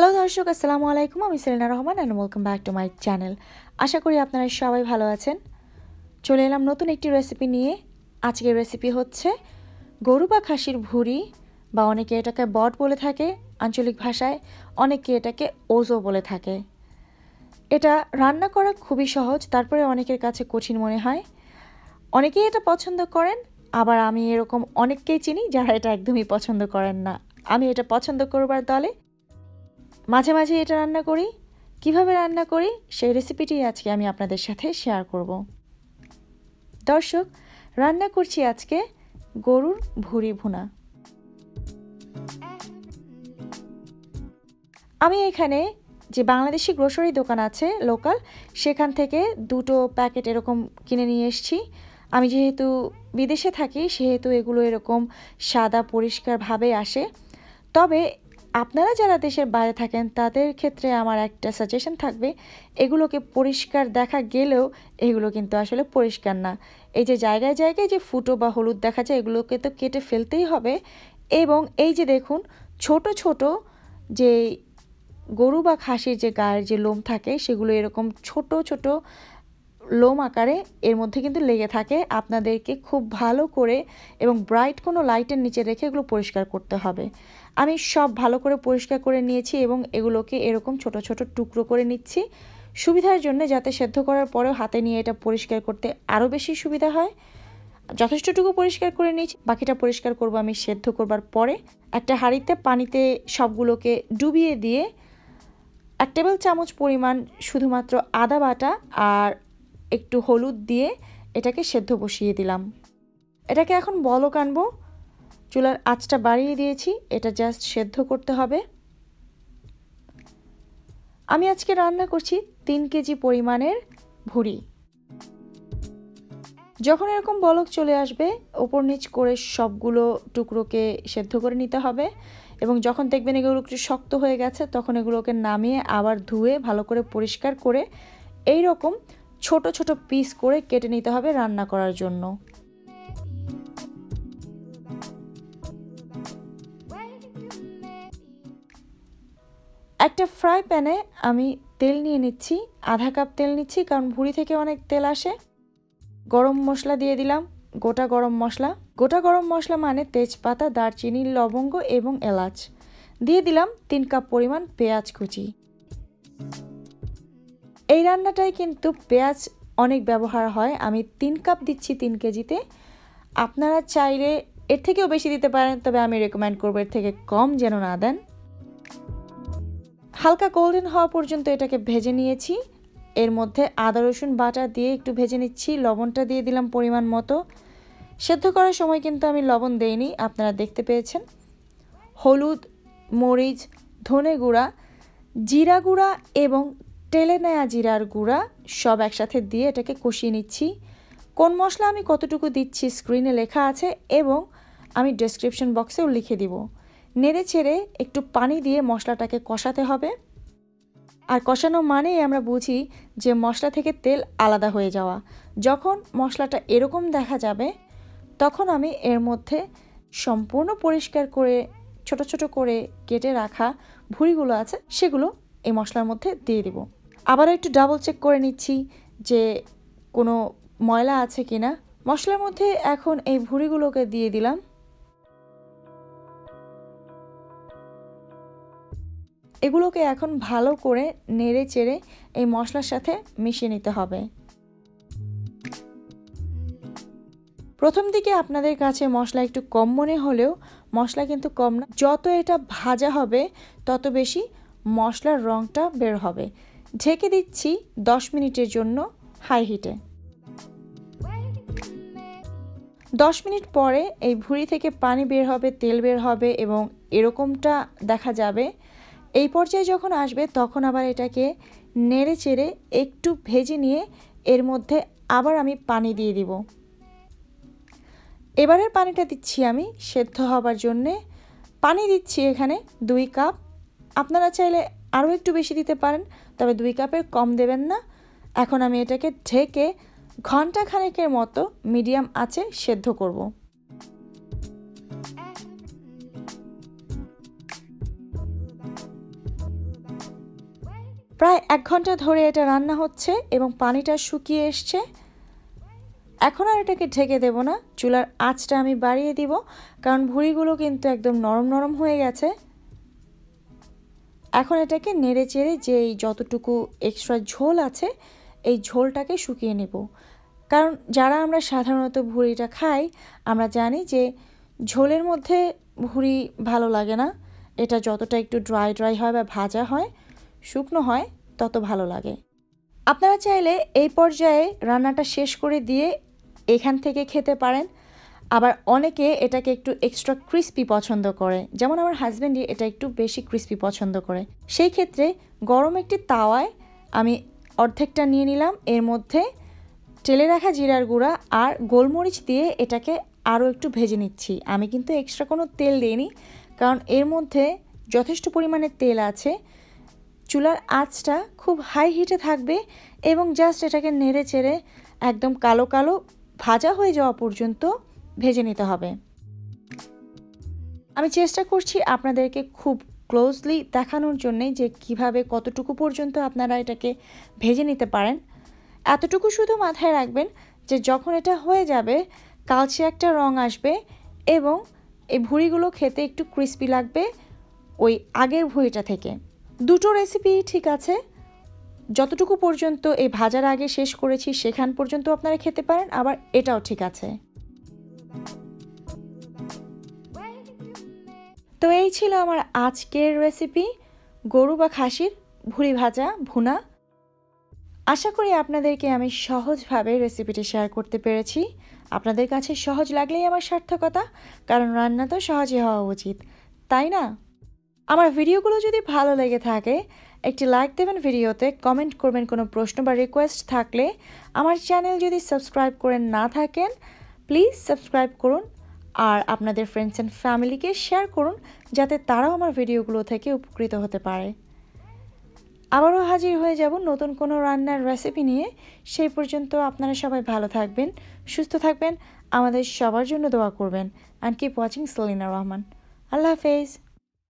Hello দর্শক, আসসালামু আলাইকুম। আমি Selina Rahman and welcome back to my channel আশা করি আপনারা সবাই ভালো আছেন। চলে এলাম নতুন একটি রেসিপি নিয়ে। আজকের রেসিপি হচ্ছে গরু বা খাসির ভুড়ি বা অনেকে এটাকে বট বলে থাকে, আঞ্চলিক ভাষায়। অনেকে এটাকে ওজো বলে থাকে। এটা রান্না করা খুবই সহজ, তারপরে অনেকের কাছে কঠিন মনে হয়। অনেকেই এটা পছন্দ করেন, আবার আমি এরকম অনেককেই চিনি যারা এটা একদমই পছন্দ করেন না। আমি এটা পছন্দ করবার দলে মাঝে মাঝে এটা রান্না করি। কীভাবে রান্না করি, সেই রেসিপিটি আজকে আমি আপনাদের সাথে শেয়ার করব। দর্শক, রান্না করছি আজকে গরুর ভুড়ি ভুনা। আমি এখানে যে বাংলাদেশি গ্রোসারি দোকান আছে লোকাল সেখান থেকে দুটো প্যাকেট এরকম কিনে নিয়ে এসছি। আমি যেহেতু বিদেশে থাকি, সেহেতু এগুলো এরকম সাদা পরিষ্কারভাবে আসে। তবে আপনারা যারা দেশের বাইরে থাকেন, তাদের ক্ষেত্রে আমার একটা সাজেশন থাকবে, এগুলোকে পরিষ্কার দেখা গেলেও এগুলো কিন্তু আসলে পরিষ্কার না। এই যে জায়গায় জায়গায় যে ফুটো বা হলুদ দেখা যায়, এগুলোকে তো কেটে ফেলতেই হবে এবং এই যে দেখুন, ছোট ছোট যে গরু বা খাসির যে গায়ের যে লোম থাকে, সেগুলো এরকম ছোট ছোট লোম আকারে এর মধ্যে কিন্তু লেগে থাকে। আপনাদেরকে খুব ভালো করে এবং ব্রাইট কোনো লাইটের নিচে রেখে এগুলো পরিষ্কার করতে হবে। আমি সব ভালো করে পরিষ্কার করে নিয়েছি এবং এগুলোকে এরকম ছোট ছোট টুকরো করে নিচ্ছি। সুবিধার জন্য যাতে সেদ্ধ করার পরেও হাতে নিয়ে এটা পরিষ্কার করতে আরও বেশি সুবিধা হয়। যথেষ্টটুকু পরিষ্কার করে নিয়েছি, বাকিটা পরিষ্কার করব আমি সেদ্ধ করবার পরে। একটা হাঁড়িতে পানিতে সবগুলোকে ডুবিয়ে দিয়ে এক টেবিল চামচ পরিমাণ শুধুমাত্র আদা বাটা আর একটু হলুদ দিয়ে এটাকে সেদ্ধ বসিয়ে দিলাম। এটাকে এখন বলক আনব। চুলার আঁচটা বাড়িয়ে দিয়েছি, এটা জাস্ট সেদ্ধ করতে হবে। আমি আজকে রান্না করছি তিন কেজি পরিমাণের ভুড়ি। যখন এরকম বলক চলে আসবে, ওপর নিচ করে সবগুলো টুকরোকে সেদ্ধ করে নিতে হবে এবং যখন দেখবেন এগুলো একটু শক্ত হয়ে গেছে, তখন এগুলোকে নামিয়ে আবার ধুয়ে ভালো করে পরিষ্কার করে এই রকম ছোট ছোট পিস করে কেটে নিতে হবে রান্না করার জন্য। একটা ফ্রাই প্যানে আমি তেল নিয়ে নিচ্ছি, আধা কাপ তেল নিচ্ছি, কারণ ভুড়ি থেকে অনেক তেল আসে। গরম মশলা দিয়ে দিলাম, গোটা গরম মশলা। গোটা গরম মশলা মানে তেজপাতা, দারচিনি, লবঙ্গ এবং এলাচ। দিয়ে দিলাম তিন কাপ পরিমাণ পেঁয়াজ কুচি। এই রান্নাটায় কিন্তু পেঁয়াজ অনেক ব্যবহার হয়। আমি তিন কাপ দিচ্ছি তিন কেজিতে। আপনারা চাইলে এর থেকেও বেশি দিতে পারেন, তবে আমি রেকমেন্ড করব এর থেকে কম যেন না দেন। হালকা গোল্ডেন হওয়া পর্যন্ত এটাকে ভেজে নিয়েছি। এর মধ্যে আদা, রসুন বাটা দিয়ে একটু ভেজে নিচ্ছি। লবণটা দিয়ে দিলাম পরিমাণ মতো। সেদ্ধ করার সময় কিন্তু আমি লবণ দেইনি, আপনারা দেখতে পেয়েছেন। হলুদ, মরিচ, ধনে গুঁড়া, জিরা গুঁড়া এবং টেলে নেয়া জিরার গুঁড়া সব একসাথে দিয়ে এটাকে কষিয়ে নিচ্ছি। কোন মশলা আমি কতটুকু দিচ্ছি স্ক্রিনে লেখা আছে এবং আমি ডেসক্রিপশন বক্সেও লিখে দিব। নেড়ে ছেড়ে একটু পানি দিয়ে মশলাটাকে কষাতে হবে। আর কষানো মানেই আমরা বুঝি যে মশলা থেকে তেল আলাদা হয়ে যাওয়া। যখন মশলাটা এরকম দেখা যাবে, তখন আমি এর মধ্যে সম্পূর্ণ পরিষ্কার করে, ছোট ছোট করে কেটে রাখা ভুঁড়িগুলো আছে, সেগুলো এই মশলার মধ্যে দিয়ে দিব। আবারও একটু ডাবল চেক করে নিচ্ছি যে কোনো ময়লা আছে কি না। মশলার মধ্যে এখন এই ভুড়িগুলোকে দিয়ে দিলাম। এগুলোকে এখন ভালো করে নেড়ে চেড়ে এই মশলার সাথে মিশিয়ে নিতে হবে। প্রথম দিকে আপনাদের কাছে মশলা একটু কম মনে হলেও মশলা কিন্তু কম না। যত এটা ভাজা হবে, তত বেশি মশলার রঙটা বের হবে। ঢেকে দিচ্ছি দশ মিনিটের জন্য হাই হিটে। দশ মিনিট পরে এই ভুঁড়ি থেকে পানি বের হবে, তেল বের হবে এবং এরকমটা দেখা যাবে। এই পর্যায়ে যখন আসবে তখন আবার এটাকে নেড়ে চেড়ে একটু ভেজে নিয়ে এর মধ্যে আবার আমি পানি দিয়ে দিব। এবারের পানিটা দিচ্ছি আমি সেদ্ধ হবার জন্যে। পানি দিচ্ছি এখানে দুই কাপ। আপনারা চাইলে আরও একটু বেশি দিতে পারেন। তবে দুই কাপের কম দেবেন না। এখন আমি এটাকে ঢেকে ঘণ্টা খানেকের মতো মিডিয়াম আছে সেদ্ধ করব। প্রায় এক ঘণ্টা ধরে এটা রান্না হচ্ছে এবং পানিটা শুকিয়ে এসছে। এখন আর এটাকে ঢেকে দেব না। চুলার আঁচটা আমি বাড়িয়ে দিব, কারণ ভুড়িগুলো কিন্তু একদম নরম নরম হয়ে গেছে। এখন এটাকে নেড়ে চেড়ে যে এই যতটুকু এক্সট্রা ঝোল আছে, এই ঝোলটাকে শুকিয়ে নেব। কারণ যারা আমরা সাধারণত ভুড়িটা খাই, আমরা জানি যে ঝোলের মধ্যে ভুড়ি ভালো লাগে না। এটা যতটা একটু ড্রাই ড্রাই হয় বা ভাজা হয়, শুকনো হয়, তত ভালো লাগে। আপনারা চাইলে এই পর্যায়ে রান্নাটা শেষ করে দিয়ে এখান থেকে খেতে পারেন। আবার অনেকে এটাকে একটু এক্সট্রা ক্রিস্পি পছন্দ করে। যেমন আমার হাজব্যান্ডই এটা একটু বেশি ক্রিস্পি পছন্দ করে। সেই ক্ষেত্রে গরম একটি তাওয়ায় আমি অর্ধেকটা নিয়ে নিলাম। এর মধ্যে টেলে রাখা জিরার গুঁড়া আর গোলমরিচ দিয়ে এটাকে আরও একটু ভেজে নিচ্ছি। আমি কিন্তু এক্সট্রা কোনো তেল দিইনি, কারণ এর মধ্যে যথেষ্ট পরিমাণে তেল আছে। চুলার আঁচটা খুব হাই হিটে থাকবে এবং জাস্ট এটাকে নেড়ে চেড়ে একদম কালো কালো ভাজা হয়ে যাওয়া পর্যন্ত ভেজে নিতে হবে। আমি চেষ্টা করছি আপনাদেরকে খুব ক্লোজলি দেখানোর জন্যে যে কীভাবে কতটুকু পর্যন্ত আপনারা এটাকে ভেজে নিতে পারেন। এতটুকু শুধু মাথায় রাখবেন যে যখন এটা হয়ে যাবে, কালচে একটা রং আসবে এবং এই ভুঁড়িগুলো খেতে একটু ক্রিস্পি লাগবে ওই আগের ভুঁড়িটা থেকে। দুটো রেসিপি ঠিক আছে। যতটুকু পর্যন্ত এই ভাজার আগে শেষ করেছি, সেখান পর্যন্ত আপনারা খেতে পারেন, আবার এটাও ঠিক আছে। তো এই ছিল আমার আজকের রেসিপি গরু বা খাসির ভুড়ি ভাজা, ভুনা। আশা করি আপনাদেরকে আমি সহজভাবে রেসিপিটি শেয়ার করতে পেরেছি। আপনাদের কাছে সহজ লাগলেই আমার সার্থকতা, কারণ রান্না তো সহজে হওয়া উচিত, তাই না? আমার ভিডিওগুলো যদি ভালো লেগে থাকে, একটি লাইক দেবেন ভিডিওতে কমেন্ট করবেন কোনো প্রশ্ন বা রিকোয়েস্ট থাকলে, আমার চ্যানেল যদি সাবস্ক্রাইব করে না থাকেন প্লিজ সাবস্ক্রাইব করুন আর আপনাদের ফ্রেন্ডস অ্যান্ড ফ্যামিলিকে শেয়ার করুন যাতে তারাও আমার ভিডিওগুলো থেকে উপকৃত হতে পারে। আবারও হাজির হয়ে যাব নতুন কোনো রান্নার রেসিপি নিয়ে। সেই পর্যন্ত আপনারা সবাই ভালো থাকবেন, সুস্থ থাকবেন, আমাদের সবার জন্য দোয়া করবেন। And keep watching Selina Rahman আল্লাহ হাফেজ।